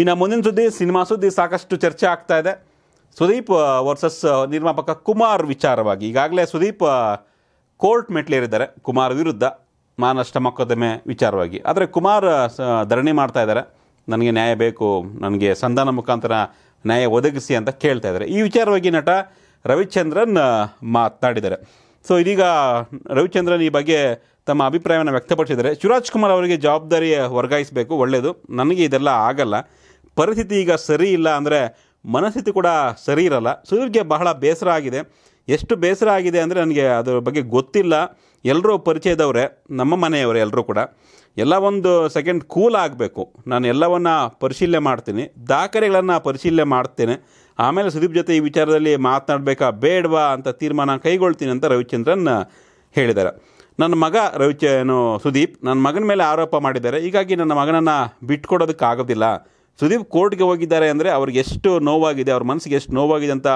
ಇನ್ನು ಮುಂದಿನ ಸುದ್ದಿ, ಸಿನಿಮಾ ಸುದ್ದಿ ಸಾಕಷ್ಟು ಚರ್ಚೆ ಆಗ್ತಾ ಇದೆ. ಸುದೀಪ್ ವರ್ಸಸ್ ನಿರ್ಮಾಪಕ ಕುಮಾರ್ ವಿಚಾರವಾಗಿ. ಈಗಾಗಲೇ ಸುದೀಪ್ ಕೋರ್ಟ್ ಮೆಟ್ಲೇರಿದ್ದಾರೆ, ಕುಮಾರ್ ವಿರುದ್ಧ. ಮಾನಷ್ಟ ಮೊಕದ್ದಮೆ ವಿಚಾರವಾಗಿ. ಆದರೆ ಕುಮಾರ್ ಧರಣಿ ಮಾಡ್ತಾ ಇದ್ದಾರೆ. ನನಗೆ ನ್ಯಾಯ ಬೇಕು, ನನಗೆ ಸಂಧಾನ ಮುಖಾಂತರ ನ್ಯಾಯ ಒದಗಿಸಿ ಅಂತ ಕೇಳ್ತಾ ಇದ್ದಾರೆ. ಈ ವಿಚಾರವಾಗಿ ನಟ ರವಿಚಂದ್ರನ್ ಮಾತನಾಡಿದ್ದಾರೆ. ಸೊ ಇದೀಗ ರವಿಚಂದ್ರನ್ ಈ ಬಗ್ಗೆ ತಮ್ಮ ಅಭಿಪ್ರಾಯವನ್ನು ವ್ಯಕ್ತಪಡಿಸಿದ್ದಾರೆ. ಶಿವರಾಜ್ ಕುಮಾರ್ ಅವರಿಗೆ ಜವಾಬ್ದಾರಿ ವರ್ಗಾಯಿಸಬೇಕು ಒಳ್ಳೆಯದು ನನಗೆ ಇದೆಲ್ಲ ಆಗಲ್ಲ. ಪರಿಸ್ಥಿತಿ ಈಗ ಸರಿ ಇಲ್ಲ ಅಂದರೆ ಮನಸ್ಥಿತಿ ಕೂಡ ಸರಿ ಇರಲ್ಲ. ಸುದೀಪ್ಗೆ ಬಹಳ ಬೇಸರ ಆಗಿದೆ. ಎಷ್ಟು ಬೇಸರ ಆಗಿದೆ ಅಂದರೆ ನನಗೆ ಅದರ ಬಗ್ಗೆ ಗೊತ್ತಿಲ್ಲ. ಎಲ್ಲರೂ ಪರಿಚಯದವರೇ, ನಮ್ಮ ಮನೆಯವರೇ ಎಲ್ಲರೂ ಕೂಡ. ಎಲ್ಲ ಒಂದು ಸೆಕೆಂಡ್ ಕೂಲ್ ಆಗಬೇಕು. ನಾನು ಎಲ್ಲವನ್ನ ಪರಿಶೀಲನೆ ಮಾಡ್ತೀನಿ. ದಾಖಲೆಗಳನ್ನು ಪರಿಶೀಲನೆ ಮಾಡ್ತೇನೆ. ಆಮೇಲೆ ಸುದೀಪ್ ಜೊತೆ ಈ ವಿಚಾರದಲ್ಲಿ ಮಾತನಾಡಬೇಕಾ? ಬೇಡವಾ ಅಂತ ತೀರ್ಮಾನ ಕೈಗೊಳ್ತೀನಿ ಅಂತ ರವಿಚಂದ್ರನ್ ಹೇಳಿದ್ದಾರೆ. ನನ್ನ ಮಗ ರವಿಚ ಏನು ಸುದೀಪ್, ನನ್ನ ಮಗನ ಮೇಲೆ ಆರೋಪ ಮಾಡಿದ್ದಾರೆ. ಹೀಗಾಗಿ ನನ್ನ ಮಗನನ್ನು ಬಿಟ್ಕೊಡೋದಕ್ಕಾಗೋದಿಲ್ಲ. ಸುದೀಪ್ ಕೋರ್ಟ್ಗೆ ಹೋಗಿದ್ದಾರೆ ಅಂದರೆ ಅವ್ರಿಗೆ ಎಷ್ಟು ನೋವಾಗಿದೆ, ಅವ್ರ ಮನಸ್ಸಿಗೆ ಎಷ್ಟು ನೋವಾಗಿದೆ ಅಂತ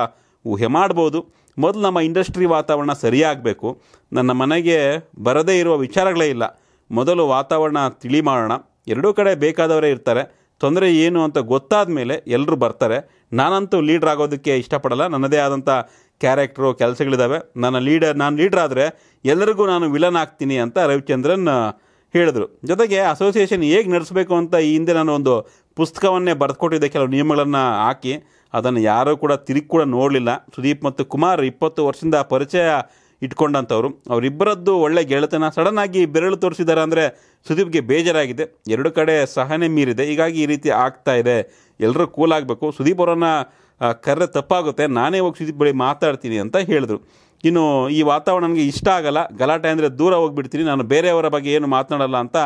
ಊಹೆ ಮಾಡ್ಬೋದು. ಮೊದಲು ನಮ್ಮ ಇಂಡಸ್ಟ್ರಿ ವಾತಾವರಣ ಸರಿಯಾಗಬೇಕು. ನನ್ನ ಮನೆಗೆ ಬರದೇ ಇರುವ ವಿಚಾರಗಳೇ ಇಲ್ಲ. ಮೊದಲು ವಾತಾವರಣ ತಿಳಿ ಮಾಡೋಣ. ಎರಡೂ ಕಡೆ ಬೇಕಾದವರೇ ಇರ್ತಾರೆ. ತೊಂದರೆ ಏನು ಅಂತ ಗೊತ್ತಾದ ಮೇಲೆ ಎಲ್ಲರೂ ಬರ್ತಾರೆ. ನಾನಂತೂ ಲೀಡ್ರ್ ಆಗೋದಕ್ಕೆ ಇಷ್ಟಪಡಲ್ಲ. ನನ್ನದೇ ಆದಂಥ ಕ್ಯಾರೆಕ್ಟ್ರು ಕೆಲಸಗಳಿದ್ದಾವೆ ನನ್ನ ಲೀಡರ್, ನಾನು ಲೀಡ್ರ್ ಆದರೆ ಎಲ್ಲರಿಗೂ ನಾನು ವಿಲನ್ ಆಗ್ತೀನಿ ಅಂತ ರವಿಚಂದ್ರನ್ ಹೇಳಿದರು. ಜೊತೆಗೆ ಅಸೋಸಿಯೇಷನ್ ಹೇಗೆ ನಡೆಸಬೇಕು ಅಂತ ಈ ಹಿಂದೆ ನಾನು ಒಂದು ಪುಸ್ತಕವನ್ನೇ ಬರೆದುಕೊಟ್ಟಿದ್ದೆ, ಕೆಲವು ನಿಯಮಗಳನ್ನು ಹಾಕಿ. ಅದನ್ನು ಯಾರೂ ಕೂಡ ತಿರುಗಿ ಕೂಡ ನೋಡಲಿಲ್ಲ. ಸುದೀಪ್ ಮತ್ತು ಕುಮಾರ್ ಇಪ್ಪತ್ತು ವರ್ಷದಿಂದ ಪರಿಚಯ ಇಟ್ಕೊಂಡಂಥವ್ರು ಅವರಿಬ್ಬರದ್ದು ಒಳ್ಳೆ ಗೆಳೆತನ. ಸಡನ್ನಾಗಿ ಬೆರಳು ತೋರಿಸಿದ್ದಾರೆ ಅಂದರೆ ಸುದೀಪ್ಗೆ ಬೇಜಾರಾಗಿದೆ. ಎರಡು ಕಡೆ ಸಹನೆ ಮೀರಿದೆ. ಹೀಗಾಗಿ ಈ ರೀತಿ ಆಗ್ತಾ ಇದೆ. ಎಲ್ಲರೂ ಕೂಲ್ ಆಗಬೇಕು. ಸುದೀಪ್ ಅವರನ್ನು ಕರೆ ತಪ್ಪಾಗುತ್ತೆ. ನಾನೇ ಹೋಗಿ ಸುದೀಪ್ ಬಳಿ ಮಾತಾಡ್ತೀನಿ ಅಂತ ಹೇಳಿದ್ರು. ಇನ್ನು ಈ ವಾತಾವರಣ ನನಗೆ ಇಷ್ಟ ಆಗಲ್ಲ. ಗಲಾಟೆ ಅಂದರೆ ದೂರ ಹೋಗ್ಬಿಡ್ತೀನಿ. ನಾನು ಬೇರೆಯವರ ಬಗ್ಗೆ ಏನು ಮಾತನಾಡಲ್ಲ ಅಂತ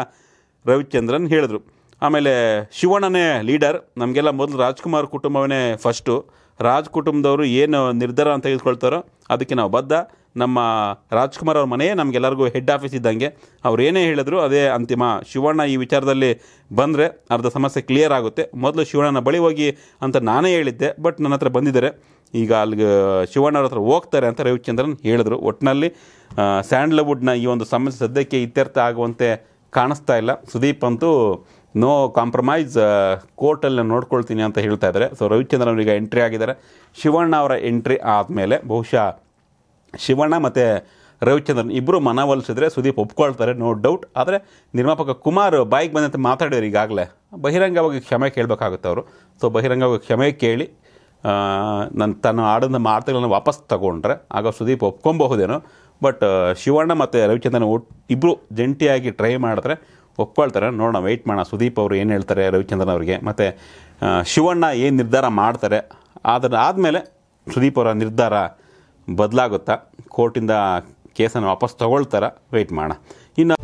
ರವಿಚಂದ್ರನ್ ಹೇಳಿದರು. ಆಮೇಲೆ ಶಿವಣ್ಣನೇ ಲೀಡರ್. ನಮಗೆಲ್ಲ ಮೊದಲು ರಾಜ್ಕುಮಾರ್ ಕುಟುಂಬವೇ ಫಸ್ಟು ರಾಜ್ ಕುಟುಂಬದವರು ಏನು ನಿರ್ಧಾರ ಅಂತ ತೆಗೆದುಕೊಳ್ತಾರೋ ಅದಕ್ಕೆ ನಾವು ಬದ್ಧ. ನಮ್ಮ ರಾಜ್ಕುಮಾರ್ ಅವ್ರ ಮನೆಯೇ ನಮಗೆಲ್ಲರಿಗೂ ಹೆಡ್ ಆಫೀಸ್ ಇದ್ದಂಗೆ. ಅವ್ರು ಏನೇ ಹೇಳಿದ್ರು ಅದೇ ಅಂತಿಮ. ಶಿವಣ್ಣ ಈ ವಿಚಾರದಲ್ಲಿ ಬಂದರೆ ಅರ್ಧ ಸಮಸ್ಯೆ ಕ್ಲಿಯರ್ ಆಗುತ್ತೆ. ಮೊದಲು ಶಿವಣ್ಣನ ಬಳಿ ಹೋಗಿ ಅಂತ ನಾನೇ ಹೇಳಿದ್ದೆ ಬಟ್ ನನ್ನ ಹತ್ರ ಬಂದಿದ್ದಾರೆ. ಈಗ ಅಲ್ಲಿಗೆ ಶಿವಣ್ಣವ್ರ ಹತ್ರ ಹೋಗ್ತಾರೆ ಅಂತ ರವಿಚಂದ್ರನ್ ಹೇಳಿದ್ರು. ಒಟ್ಟಿನಲ್ಲಿ ಸ್ಯಾಂಡ್ಲ್ವುಡ್ನ ಈ ಒಂದು ಸಮಸ್ಯೆ ಸದ್ಯಕ್ಕೆ ಇತ್ಯರ್ಥ ಆಗುವಂತೆ ಕಾಣಿಸ್ತಾ ಇಲ್ಲ. ಸುದೀಪ್ ಅಂತೂ ನೋ ಕಾಂಪ್ರಮೈಸ್ ಕೋರ್ಟಲ್ಲಿ ನೋಡ್ಕೊಳ್ತೀನಿ ಅಂತ ಹೇಳ್ತಾ ಇದ್ದಾರೆ. ಸೊ ರವಿಚಂದ್ರನ್ ಈಗ ಎಂಟ್ರಿ ಆಗಿದ್ದಾರೆ. ಶಿವಣ್ಣ ಅವರ ಎಂಟ್ರಿ ಆದಮೇಲೆ ಬಹುಶಃ ಶಿವಣ್ಣ ಮತ್ತು ರವಿಚಂದ್ರನ್ ಇಬ್ಬರು ಮನವೊಲಿಸಿದ್ರೆ ಸುದೀಪ್ ಒಪ್ಕೊಳ್ತಾರೆ ನೋ ಡೌಟ್ ಆದರೆ ನಿರ್ಮಾಪಕ ಕುಮಾರ್ ಬಾಯಿಗೆ ಬಂದಂತೆ ಮಾತಾಡಿದ್ರು ಈಗಾಗಲೇ ಬಹಿರಂಗವಾಗಿ ಕ್ಷಮೆ ಕೇಳಬೇಕಾಗುತ್ತೆ ಅವರು. ಸೊ ಬಹಿರಂಗವಾಗಿ ಕ್ಷಮೆ ಕೇಳಿ ನನ್ನ ತನ್ನ ಆಡಿದ ಮಾತುಗಳನ್ನು ವಾಪಸ್ ತಗೊಂಡ್ರೆ, ಆಗ ಸುದೀಪ್ ಒಪ್ಕೊಬಹುದೇನೋ. ಬಟ್ ಶಿವಣ್ಣ ಮತ್ತು ರವಿಚಂದ್ರನ್ ಒಟ್ಟು ಇಬ್ಬರು ಜಂಟಿಯಾಗಿ ಟ್ರೈ ಮಾಡಿದ್ರೆ ಒಪ್ಕೊಳ್ತಾರೆ. ನೋಡೋಣ ವೆಯ್ಟ್ ಮಾಡೋಣ. ಸುದೀಪ್ ಅವರು ಏನು ಹೇಳ್ತಾರೆ, ರವಿಚಂದ್ರನ್ ಅವರಿಗೆ. ಮತ್ತು ಶಿವಣ್ಣ ಏನು ನಿರ್ಧಾರ ಮಾಡ್ತಾರೆ ಅದರ ಆದಮೇಲೆ ಸುದೀಪ್ ಅವರ ನಿರ್ಧಾರ ಬದಲಾಗುತ್ತಾ? ಕೋರ್ಟಿಂದ ಕೇಸನ್ನು ವಾಪಸ್ ತಗೊಳ್ತಾರ? ವೆಯ್ಟ್ ಮಾಡೋಣ. ಇನ್ನು